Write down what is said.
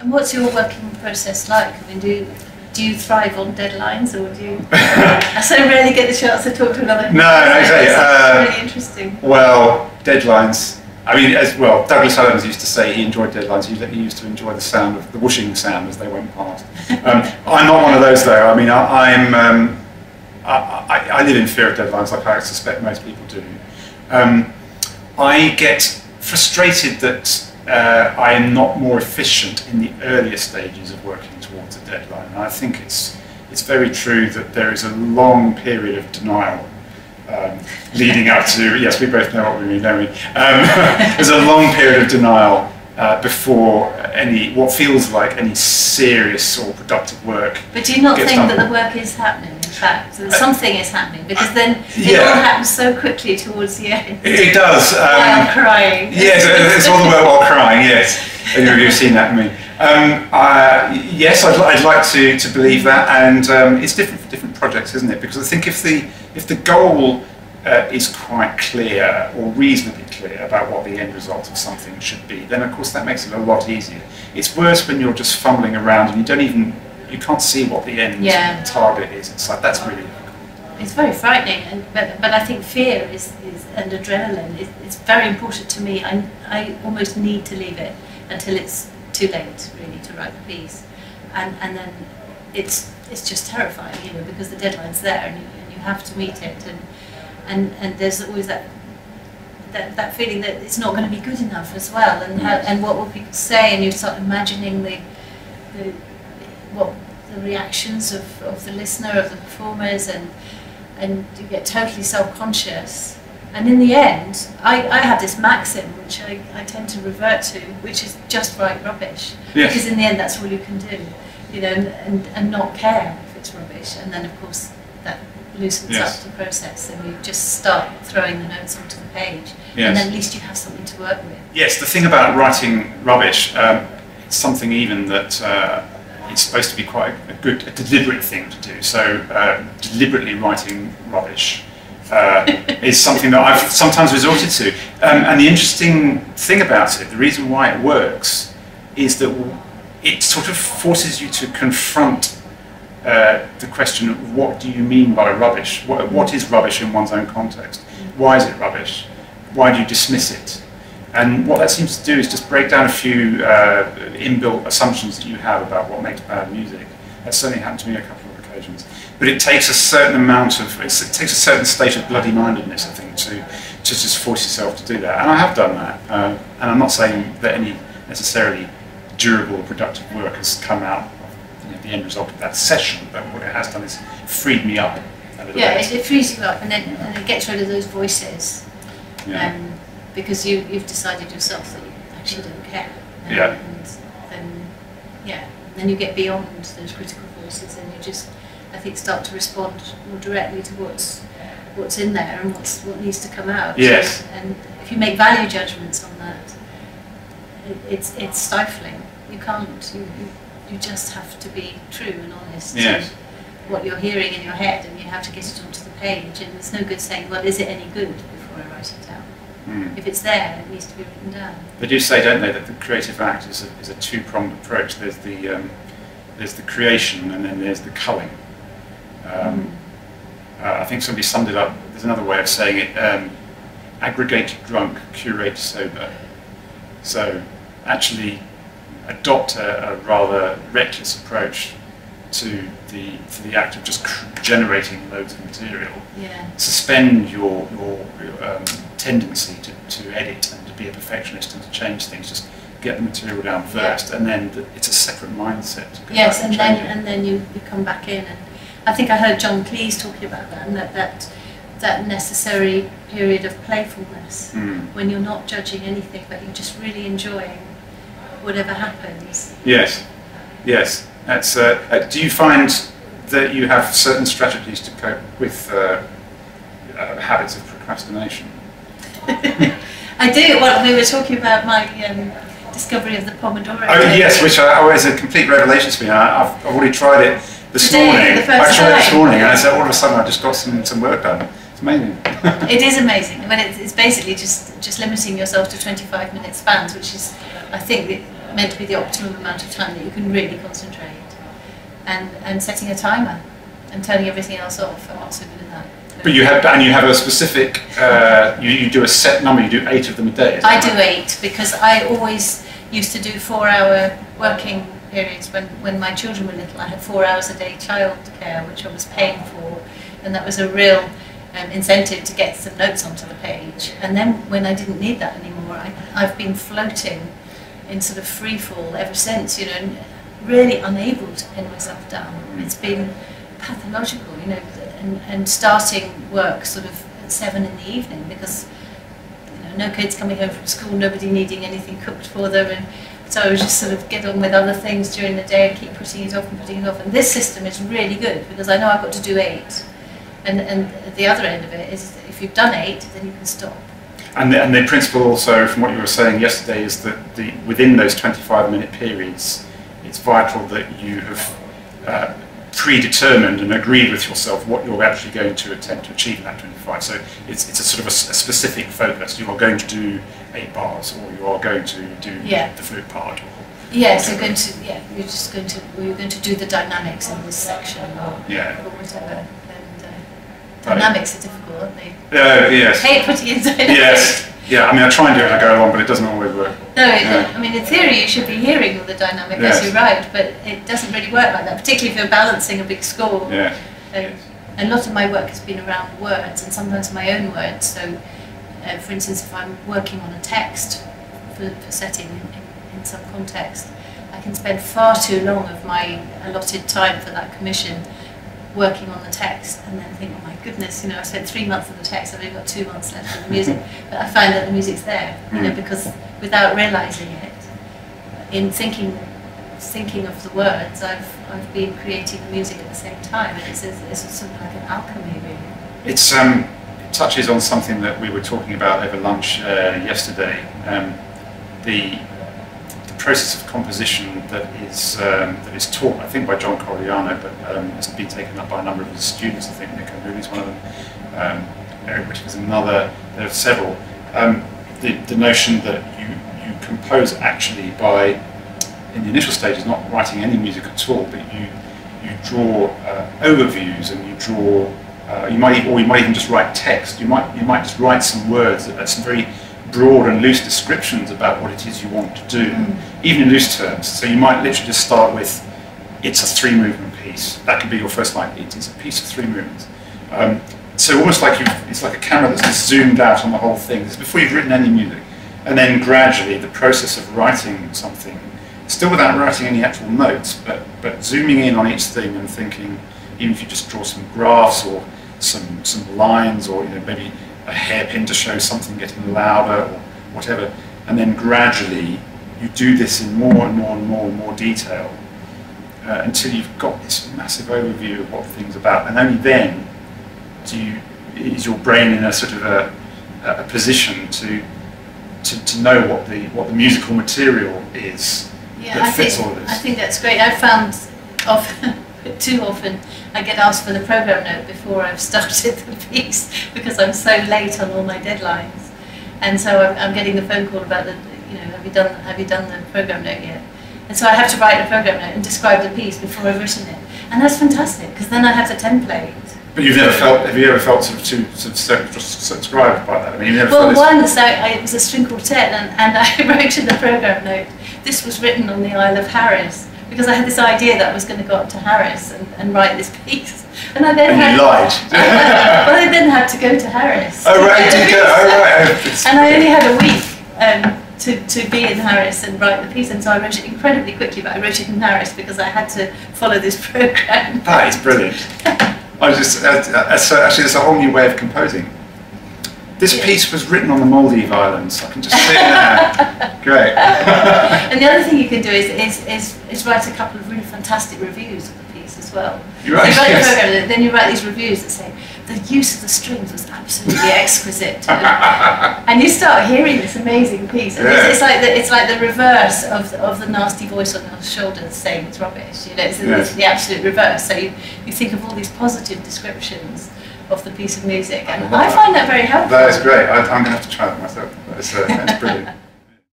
And what's your working process like? I mean, do you, do you thrive on deadlines, or do you? I so rarely get the chance to talk to another. No, no, exactly. It's Uh, really interesting. Well, deadlines. I mean, as well, Douglas Adams used to say he enjoyed deadlines. He, he used to enjoy the sound of the whooshing sound as they went past. Um, I'm not one of those though. I mean, I, I'm. Um, I, I, I live in fear of deadlines, like I suspect most people do. Um, I get frustrated that uh, I am not more efficient in the earlier stages of working towards a deadline. And I think it's it's very true that there is a long period of denial um, leading up to, yes, we both know what we mean, don't we? Um, there's a long period of denial uh, before any, what feels like any serious or productive work. But do you not think done. that the work is happening? Fact, that something is happening because then it Yeah. all happens so quickly towards the end. It, it does. Um, I'm crying. Yes, it's all the work while crying, yes. Any of you have seen that in me. Um, uh, yes, I'd, I'd like to, to believe that, and um, it's different for different projects, isn't it? Because I think if the, if the goal uh, is quite clear or reasonably clear about what the end result of something should be, then of course that makes it a lot easier. It's worse when you're just fumbling around and you don't even, you can't see what the end Yeah. target is. It's like, that's really difficult. It's very frightening, and, but, but I think fear is, is and adrenaline is it's very important to me. I, I almost need to leave it until it's too late, really, to write the piece, and and then it's it's just terrifying, you know, because the deadline's there and you, and you have to meet it, and and and there's always that. That, that feeling that it's not going to be good enough as well, and how, and what will people say, and you start imagining the, the the reactions of, of the listener, of the performers, and and you get totally self-conscious. And in the end, I, I have this maxim which I, I tend to revert to, which is just write rubbish. Yes. Because in the end, that's all you can do, you know, and, and, and not care if it's rubbish. And then, of course, that loosens Yes. up the process, and you just start throwing the notes onto the page, and Yes. then at least you have something to work with. Yes, the thing about writing rubbish, um, it's something even that uh, it's supposed to be quite a, good, a deliberate thing to do. So uh, deliberately writing rubbish uh, is something that I've sometimes resorted to. Um, and the interesting thing about it, the reason why it works, is that it sort of forces you to confront uh, the question of what do you mean by rubbish? What, what is rubbish in one's own context? Why is it rubbish? Why do you dismiss it? And what that seems to do is just break down a few uh, inbuilt assumptions that you have about what makes bad music. That certainly happened to me a couple of occasions. But it takes a certain amount of, it's, it takes a certain state of bloody-mindedness, I think, to, to just force yourself to do that. And I have done that. Uh, and I'm not saying that any necessarily durable, productive work has come out of you know, the end result of that session, but what it has done is freed me up a little Yeah, bit. it, it frees you up, and then and it gets rid of those voices. Yeah. um, because you, you've decided yourself that you actually don't care. And, Yeah. And then, yeah, then you get beyond those critical voices and you just, I think, start to respond more directly to what's what's in there and what's what needs to come out. Yes. And if you make value judgments on that, it, it's it's stifling. You can't. You, you you just have to be true and honest Yes. to what you're hearing in your head, and you have to get it onto the page. And there's no good saying, "Well, is it any good?" before I write it down. Mm. If it's there, it needs to be written down. They do say, don't they, that the creative act is a, is a two-pronged approach. There's the um, there's the creation, and then there's the culling. Um, uh, I think somebody summed it up. There's another way of saying it: um, aggregate drunk, curate sober. So, actually, adopt a, a rather reckless approach to the to the act of just cr- generating loads of material Yeah. suspend your your um, tendency to, to edit and to be a perfectionist and to change things. Just get the material down first, and then th- it's a separate mindset. Yes, back and then it. and then you, you come back in, and I think I heard John Cleese talking about that, and that that, that necessary period of playfulness Mm. when you're not judging anything, but you're just really enjoying whatever happens. Yes, yes. That's. Uh, uh, do you find that you have certain strategies to cope with uh, uh, habits of procrastination? I do. Well, we were talking about my um, discovery of the Pomodoro. Oh yes, which I, oh, is a complete revelation to me. I, I've, I've already tried it this Today, morning. the first I tried it this morning, and I said all of a sudden I just got some, some work done. It's amazing. It is amazing. I mean, it's, it's basically just just limiting yourself to 25 minute spans, which is, I think, meant to be the optimum amount of time that you can really concentrate. And, and setting a timer and turning everything else off. I'm not so good at that. But you have, and you have a specific, uh, you, you do a set number, you do eight of them a day. I that do eight because I always used to do four hour working periods when, when my children were little. I had four hours a day childcare, which I was paying for, and that was a real um, incentive to get some notes onto the page. And then when I didn't need that anymore, I, I've been floating in sort of free fall ever since, you know, really unable to pin myself down. It's been pathological, you know, and, and starting work sort of at seven in the evening because you know, no kids coming home from school, nobody needing anything cooked for them, and so I was just sort of get on with other things during the day and keep putting it off and putting it off. And this system is really good because I know I've got to do eight, and and the other end of it is if you've done eight, then you can stop. And the, and the principle also, from what you were saying yesterday, is that the, within those 25 minute periods, it's vital that you have uh, predetermined and agreed with yourself what you're actually going to attempt to achieve in that 25. So it's, it's a sort of a specific focus. You are going to do eight bars, or you are going to do Yeah. the flute part. Or, Yes, you're going to yeah, you're just going to well, you're going to do the dynamics in this section or, yeah. or whatever. And uh, Right. dynamics are difficult, aren't they? Uh, yes. hate putting in dynamics. Yes. Yeah. I mean, I try and do it as I go along, but it doesn't always work. No, Yeah. I mean, in theory, you should be hearing all the dynamic Yes. as you write, but it doesn't really work like that, particularly if you're balancing a big score. Yeah. Um, a lot of my work has been around words and sometimes my own words. So, uh, for instance, if I'm working on a text for, for setting in, in some context, I can spend far too long of my allotted time for that commission working on the text and then think, oh my goodness, you know, I spent three months on the text, I've only got two months left of the music. but I find that the music's there, you know, Mm. because without realising it, in thinking thinking of the words, I've, I've been creating the music at the same time. And it's, it's sort of like an alchemy, really. It's um, it touches on something that we were talking about over lunch uh, yesterday. Um, the process of composition that is um, that is taught, I think, by John Corigliano, but um, has been taken up by a number of his students. I think Nick is one of them. Um, Eric is another. There are several. Um, the, the notion that you, you compose actually by in the initial stages not writing any music at all, but you you draw uh, overviews and you draw. Uh, you might, or you might even just write text. You might, you might just write some words, some very broad and loose descriptions about what it is you want to do, Mm. even in loose terms. So you might literally just start with, "It's a three-movement piece." That could be your first line. It is a piece of three movements. Um, so almost like you, it's like a camera that's just zoomed out on the whole thing. This before you've written any music, and then gradually the process of writing something still without writing any actual notes, but, but zooming in on each thing and thinking, even if you just draw some graphs or some, some lines or you know, maybe a hairpin to show something getting louder or whatever, and then gradually you do this in more and more and more and more detail uh, until you've got this massive overview of what the thing's about, and only then do you, is your brain in a sort of a, a position to, to, to know what the, what the musical material is Yeah, that I fits think, all this. I think that's great. I've found often, too often, I get asked for the program note before I've started the piece because I'm so late on all my deadlines. And so I'm, I'm getting the phone call about the, you know, have you done, have you done the program note yet? And so I have to write a program note and describe the piece before I've written it. And that's fantastic because then I have the template. But you've never felt, have you ever felt sort of too sort of subscribed by that? I mean, you've never Well, once I, I, it was a string quartet, and, and I wrote in the program note, this was written on the Isle of Harris, because I had this idea that I was going to go up to Harris and, and write this piece. And I then and had, you lied. well, I then had to go to Harris. oh to right, did go? Oh right. And I only had a week um, to, to be in Harris and write the piece, and so I wrote it incredibly quickly, but I wrote it in Harris because I had to follow this program. That is brilliant. I just, uh, uh, so actually, there's a whole new way of composing. This piece was written on the Maldive Islands. I can just see it now. Great. And the other thing you can do is, is, is, is write a couple of really fantastic reviews of the piece as well. You So write- you write yes. the program, then you write these reviews that say the use of the strings was absolutely exquisite, and, you start hearing this amazing piece. And Yeah. it's, it's like the it's like the reverse of the, of the nasty voice on your shoulders saying it's rubbish. You know, it's, Yes. it's the absolute reverse. So you, you think of all these positive descriptions of the piece of music, and I find that very helpful. That is great. I, I'm going to have to try that myself. That's, uh, that's brilliant.